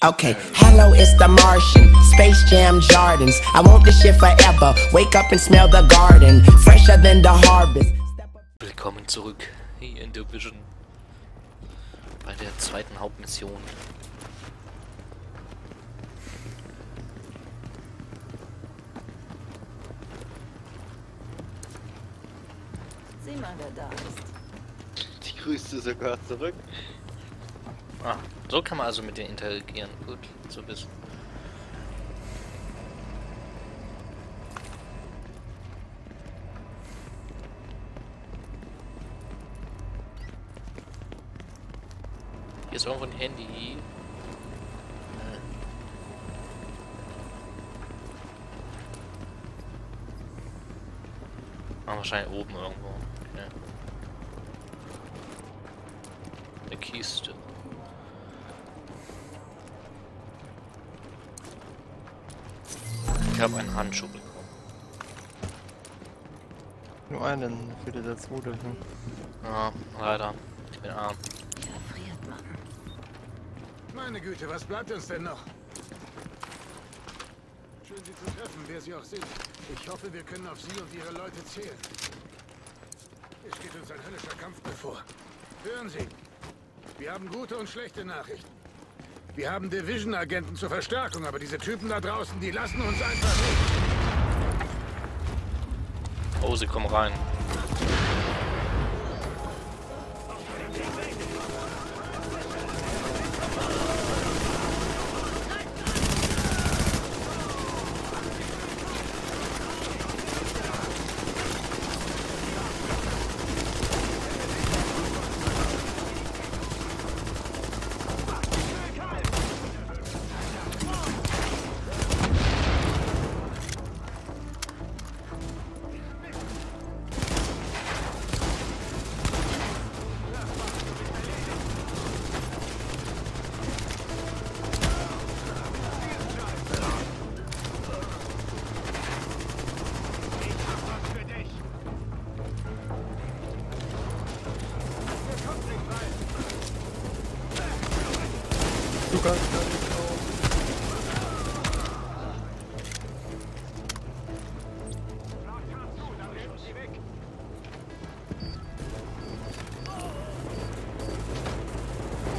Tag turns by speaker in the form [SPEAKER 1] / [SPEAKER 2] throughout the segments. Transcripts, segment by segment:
[SPEAKER 1] Okay, hello, it's the Martian. Space Jam Jardins. I want this shit forever. Wake up and smell the garden. Fresher than the harvest.
[SPEAKER 2] Willkommen zurück hier in Division. Bei der zweiten Hauptmission.
[SPEAKER 3] Sieh mal, wer da ist.
[SPEAKER 4] Die grüßte sogar zurück.
[SPEAKER 2] Ah, so kann man also mit denen interagieren. Gut zu wissen. Hier ist irgendwo ein Handy. Ah, wahrscheinlich oben irgendwo. Okay. Eine Kiste. Ich habe einen Handschuh bekommen.
[SPEAKER 4] Nur einen für die der zweite. Hm.
[SPEAKER 2] Ja, leider. Ich bin arm.
[SPEAKER 3] Hier friert man.
[SPEAKER 5] Meine Güte, was bleibt uns denn noch? Schön, Sie zu treffen, wer Sie auch sind. Ich hoffe, wir können auf Sie und Ihre Leute zählen. Es steht uns ein höllischer Kampf bevor. Hören Sie, wir haben gute und schlechte Nachrichten. Wir haben Division-Agenten zur Verstärkung, aber diese Typen da draußen, die lassen uns einfach nicht.
[SPEAKER 2] Oh, sie kommen rein.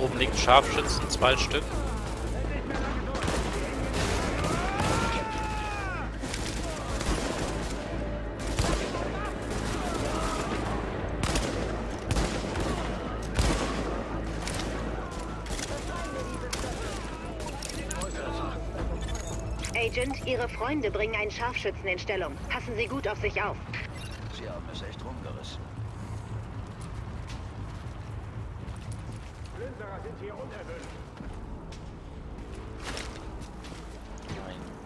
[SPEAKER 2] Oben liegen Scharfschützen, zwei Stück.
[SPEAKER 6] Agent, Ihre Freunde bringen einen Scharfschützen in Stellung. Passen Sie gut auf sich auf.
[SPEAKER 7] Sie haben es echt rumgerissen.
[SPEAKER 5] Plünderer sind hier unerwünscht.
[SPEAKER 2] Nein.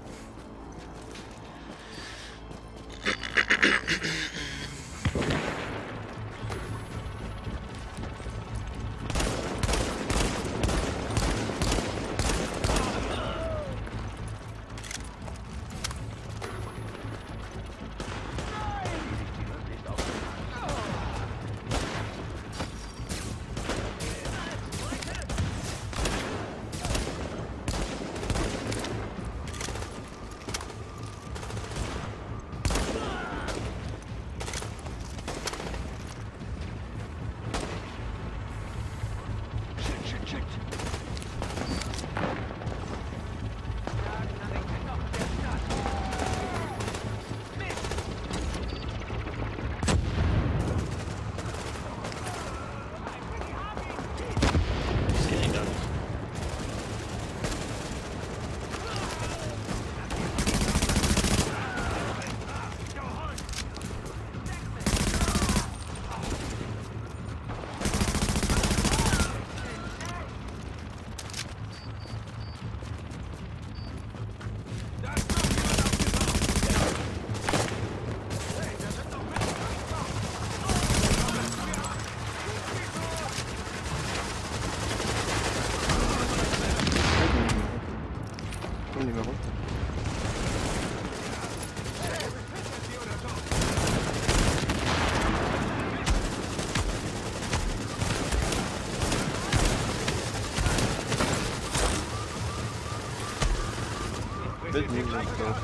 [SPEAKER 4] Niemand drauf.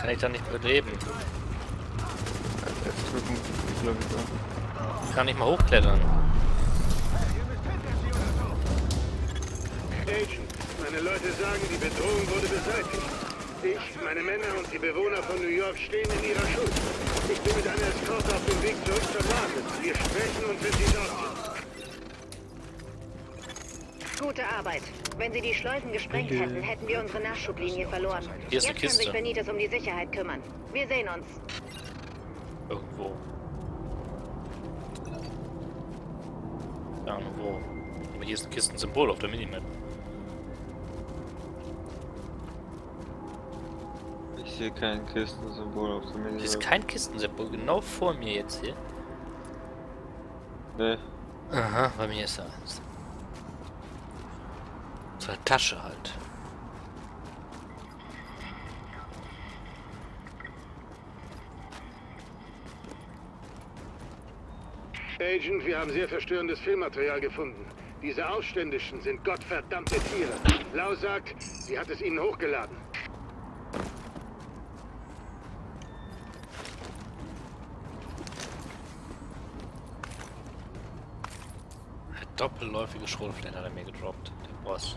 [SPEAKER 2] Kann ich da nicht
[SPEAKER 4] drücken, glaube ich.
[SPEAKER 2] Kann ich mal hochklettern?
[SPEAKER 5] Agent, meine Leute sagen, die Bedrohung wurde beseitigt. Ich, meine Männer und die Bewohner von New York stehen in ihrer Schuld. Ich bin mit einer Eskorte auf dem Weg zurück zur Basis. Wir sprechen uns, wenn Sie dort sind.
[SPEAKER 6] Gute Arbeit. Wenn Sie die Schleusen gesprengt hätten, hätten wir unsere Nachschublinie verloren.
[SPEAKER 2] Hier ist eine
[SPEAKER 6] Jetzt kann sich
[SPEAKER 2] Kiste.
[SPEAKER 6] Benitez um die Sicherheit kümmern. Wir sehen uns.
[SPEAKER 2] Irgendwo. Ja, und wo? Aber hier ist ein Kistensymbol auf der Minimap.
[SPEAKER 4] Ich sehe kein Kistensymbol auf der
[SPEAKER 2] Hier ist
[SPEAKER 4] Minimap.
[SPEAKER 2] kein Kistensymbol, genau vor mir jetzt hier.
[SPEAKER 4] Nee.
[SPEAKER 2] Aha, bei mir ist er eins. Eine Tasche halt.
[SPEAKER 5] Agent, wir haben sehr verstörendes Filmmaterial gefunden. Diese Aufständischen sind gottverdammte Tiere. Lau sagt, sie hat es ihnen hochgeladen.
[SPEAKER 2] Doppelläufige Schrotflinte hat er mir gedroppt. Boss.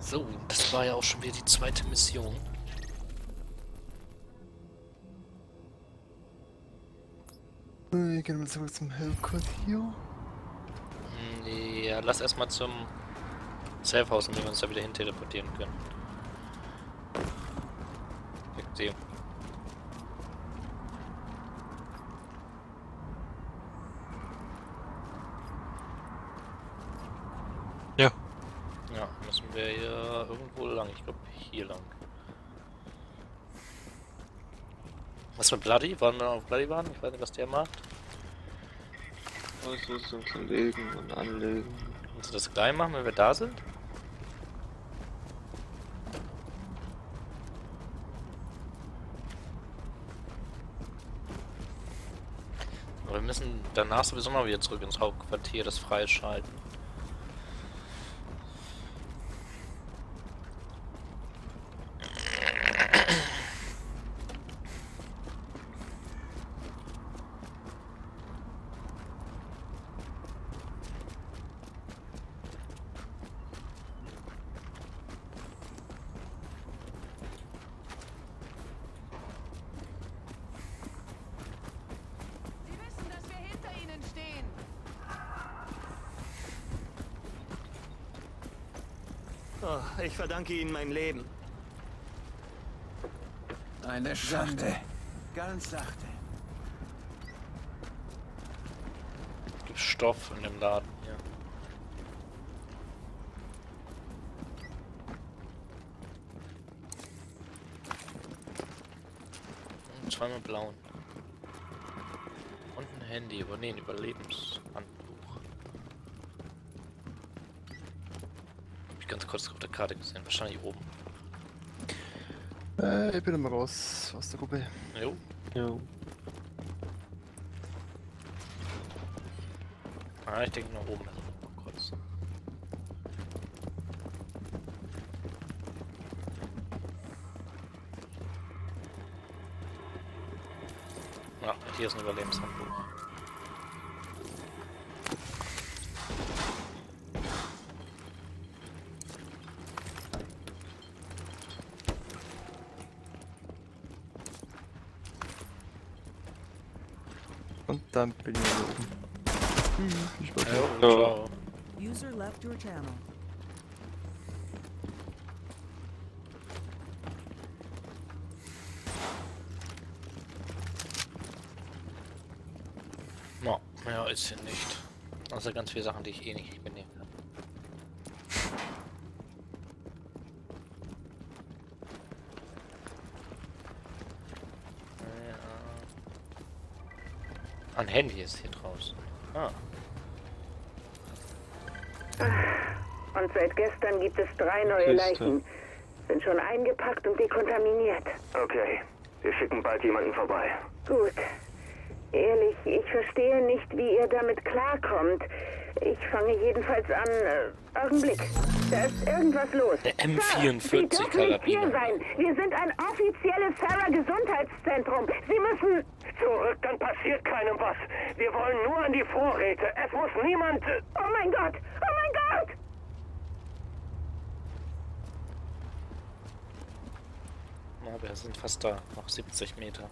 [SPEAKER 2] So, das war ja auch schon wieder die zweite Mission.
[SPEAKER 4] Wir gehen mal zurück zum Hauptquartier.
[SPEAKER 2] Hm, Ja, lass erstmal zum Safehouse, damit wir uns da wieder hin teleportieren können. Ich sehe.
[SPEAKER 4] Ja.
[SPEAKER 2] Ja, müssen wir hier irgendwo lang. Ich glaube hier lang. Was mit Bloody? Wollen wir auf Bloody warten? Ich weiß nicht, was der macht.
[SPEAKER 4] Ausrüstung zerlegen und anlegen.
[SPEAKER 2] Willst du das gleich machen, wenn wir da sind? Aber wir müssen danach sowieso mal wieder zurück ins Hauptquartier, das freischalten.
[SPEAKER 3] Sie wissen, dass wir hinter Ihnen stehen.
[SPEAKER 8] Oh, ich verdanke Ihnen mein Leben.
[SPEAKER 9] Eine Schande. Ganz sachte.
[SPEAKER 2] Gibt Stoff in dem Laden hier. Und zweimal blauen. Und ein Handy, aber nee, ein Überlebenshandbuch. Hab ich ganz kurz auf der Karte gesehen, wahrscheinlich oben.
[SPEAKER 4] Äh, ich bin mal raus aus der Gruppe.
[SPEAKER 2] Jo.
[SPEAKER 4] Jo.
[SPEAKER 2] Ah, ich denke nach oben. Mal kurz. Ja, hier ist ein Überlebenshandbuch.
[SPEAKER 4] Dann bin ich hier oben. Tschüss, viel Spaß.
[SPEAKER 2] Jo, ciao.
[SPEAKER 10] User left your channel.
[SPEAKER 2] No, mehr ist hier nicht. Außer ganz viele Sachen, die ich eh nicht mitnehmen Ein Handy ist hier draußen. Ah.
[SPEAKER 6] Und seit gestern gibt es drei neue. Leichen. Sind schon eingepackt und dekontaminiert.
[SPEAKER 8] Okay, wir schicken bald jemanden vorbei.
[SPEAKER 6] Gut. Ehrlich, Ich verstehe nicht, wie ihr damit klarkommt. Ich fange jedenfalls an. Äh, Augenblick. Da ist irgendwas los.
[SPEAKER 2] Der
[SPEAKER 6] Sir,
[SPEAKER 2] M44
[SPEAKER 6] Sie dürfen nicht hier sein. Wir sind ein offizielles Sarah Gesundheitszentrum. Sie müssen...
[SPEAKER 8] Zurück, dann passiert keinem was. Wir wollen nur an die Vorräte. Es muss niemand...
[SPEAKER 6] Oh mein Gott! Oh mein Gott!
[SPEAKER 2] Na, wir sind fast da. Noch 70 Meter.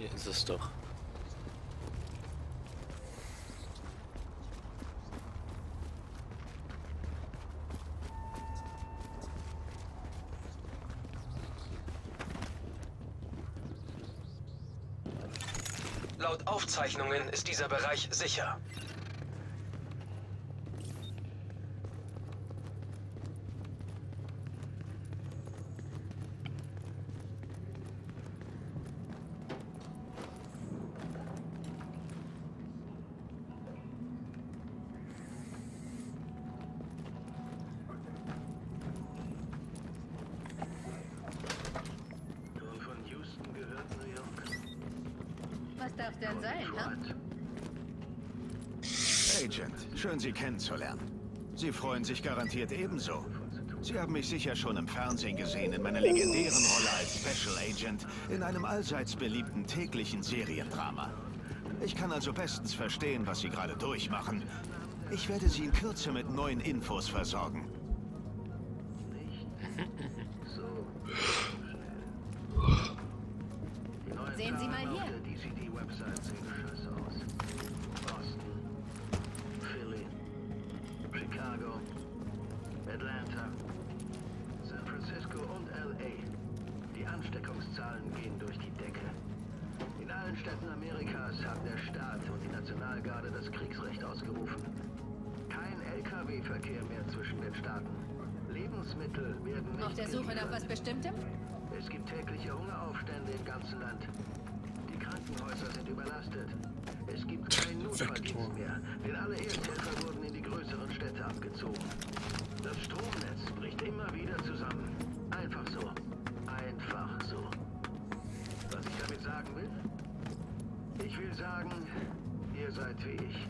[SPEAKER 2] Hier ist es doch.
[SPEAKER 11] Laut Aufzeichnungen ist dieser Bereich sicher.
[SPEAKER 3] Darf denn sein, ha?
[SPEAKER 9] Agent, schön Sie kennenzulernen. Sie freuen sich garantiert ebenso. Sie haben mich sicher schon im Fernsehen gesehen in meiner legendären Rolle als Special Agent in einem allseits beliebten täglichen Seriendrama. Ich kann also bestens verstehen, was Sie gerade durchmachen. Ich werde Sie in Kürze mit neuen Infos versorgen.
[SPEAKER 5] CD-Website sehen aus. Boston, Philly, Chicago, Atlanta, San Francisco und L.A. Die Ansteckungszahlen gehen durch die Decke. In allen Städten Amerikas hat der Staat und die Nationalgarde das Kriegsrecht ausgerufen. Kein Lkw-Verkehr mehr zwischen den Staaten. Lebensmittel werden
[SPEAKER 3] Auf der Suche nach was Bestimmtem?
[SPEAKER 5] es gibt tägliche Hungeraufstände im ganzen Land. Die Krankenhäuser sind überlastet. Es gibt keinen Notfalldienst mehr, denn alle Ersthelfer wurden in die größeren Städte abgezogen. Das Stromnetz bricht immer wieder zusammen. Einfach so. Einfach so. Was ich damit sagen will? Ich will sagen, ihr seid wie ich.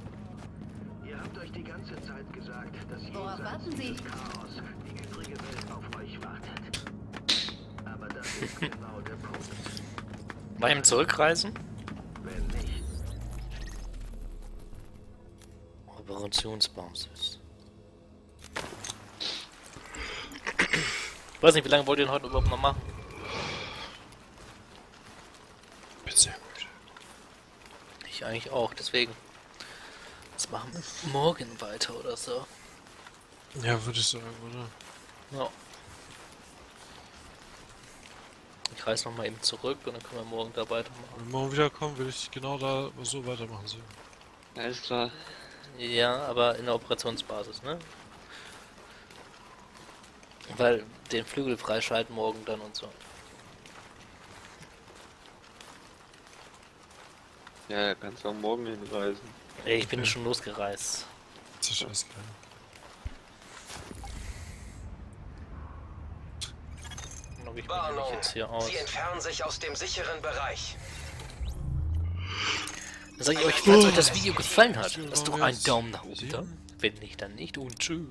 [SPEAKER 5] Ihr habt euch die ganze Zeit gesagt, dass jenseits
[SPEAKER 3] warten Sie?
[SPEAKER 5] dieses Chaos die übrige Welt auf euch wartet. Aber das ist genau der Punkt.
[SPEAKER 2] Beim Zurückreisen? Operationsbasis. Ich weiß nicht, wie lange wollt ihr denn heute überhaupt noch machen?
[SPEAKER 12] Bitte.
[SPEAKER 2] Ich eigentlich auch, deswegen. Das machen wir morgen weiter oder so.
[SPEAKER 12] Ja, würde ich sagen, oder?
[SPEAKER 2] Ja. Ich reise nochmal eben zurück und dann können wir morgen da weitermachen.
[SPEAKER 12] Wenn wir morgen wiederkommen, will ich genau da so weitermachen sehen.
[SPEAKER 4] Alles klar.
[SPEAKER 2] Ja, aber in der Operationsbasis, ne? Weil den Flügel freischalten morgen dann und so.
[SPEAKER 4] Ja, da kannst du auch morgen hinreisen.
[SPEAKER 2] Ey, ich bin schon losgereist.
[SPEAKER 12] Das ist
[SPEAKER 2] ich mich
[SPEAKER 11] Warnung.
[SPEAKER 2] nämlich jetzt hier aus.
[SPEAKER 11] Sie entfernen sich aus dem sicheren Bereich.
[SPEAKER 2] Dann sage ich euch, falls euch das Video gefallen hat, lasst doch einen Daumen nach oben da. Wenn nicht, dann nicht und tschüss.